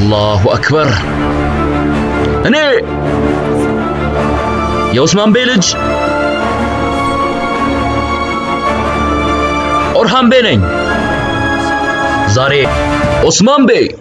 Allahu Akbar. Hani? Ya Osman Beylic? Orhan Bening. Zari. Osman Bey.